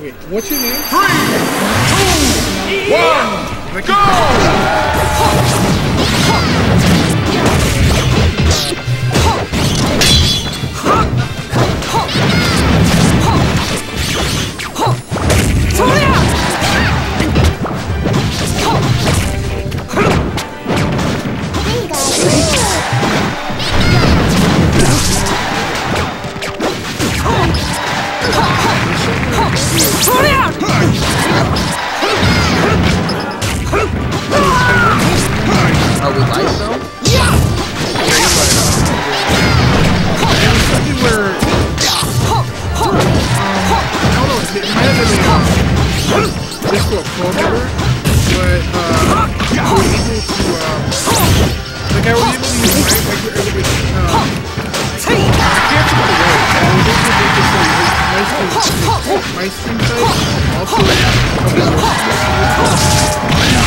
Okay, what's your name? Three, two, one, go! Are my stream my stream site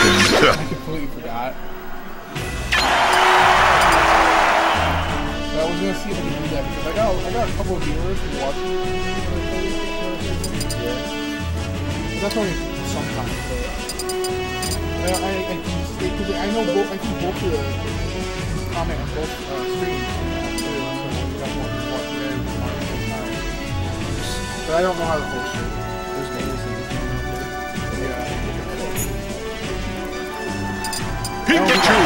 I completely forgot. I was gonna see if I could do that because I got I got a couple of viewers who watch. That's only sometimes. But I I can because I know both I can both the comment on both uh, not. But I don't know how to post it. Pikachu! Three,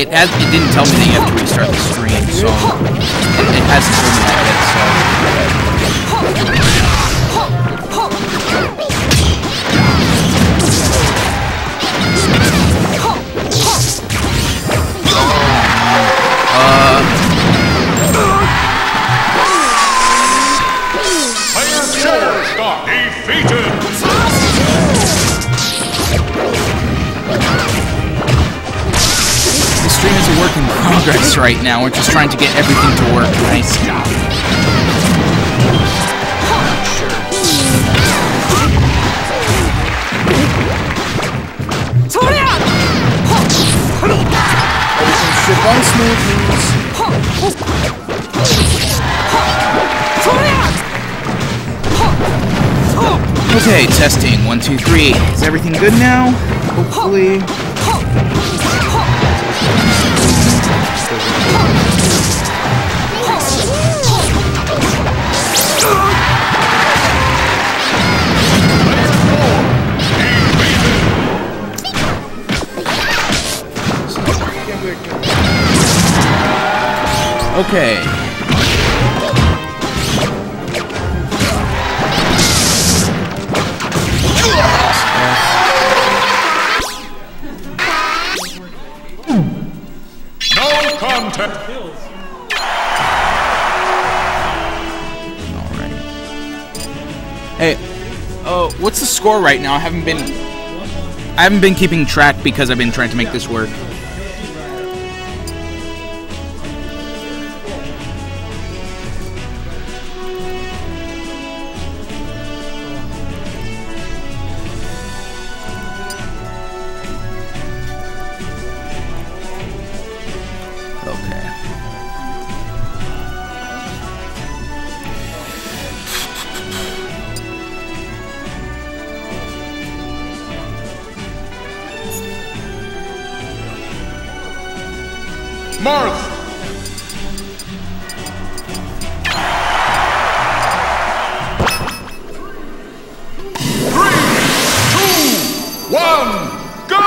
it has. It didn't tell me that you have to restart the stream, so it, it hasn't told me that yet. So. Right now. We're just trying to get everything to work nice. job. should run smoothly. Okay, testing. One, two, three. Is everything good now? Hopefully. Okay. No contest. Alright. Hey, oh, what's the score right now? I haven't been. I haven't been keeping track because I've been trying to make this work. Marth. Three, two, one, go!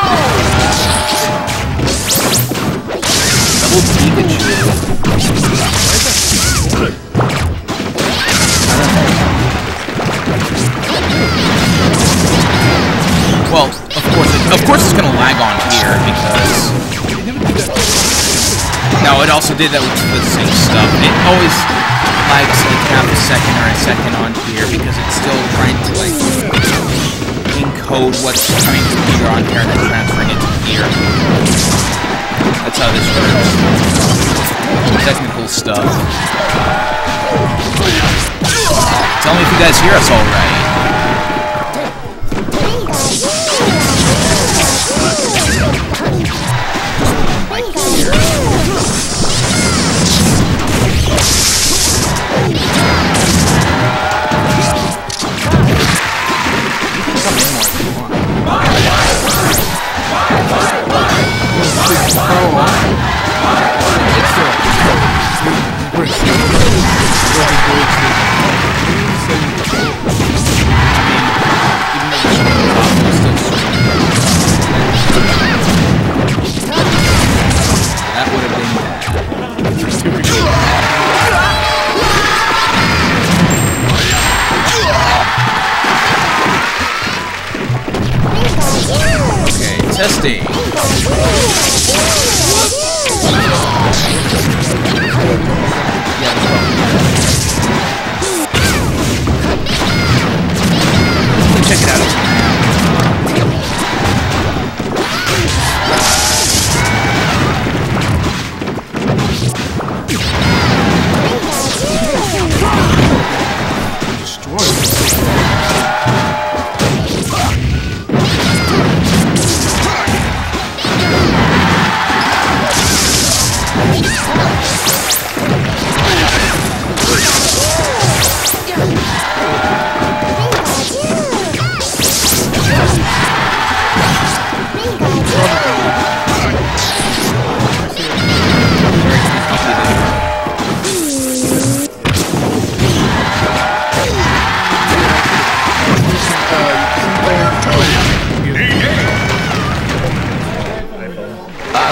Well, of course, it, of course, it's gonna lag on here because. It also did that with the same stuff. It always lags like half a second or a second on here because it's still trying to like encode what's coming from here on here and then transferring it to here. That's how this works. Technical stuff. Tell me if you guys hear us all testing. Check it out.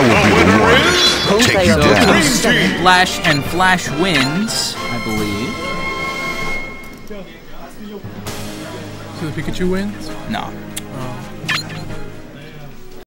The winner is take you down. Splash and Flash wins, I believe. So the Pikachu wins? No.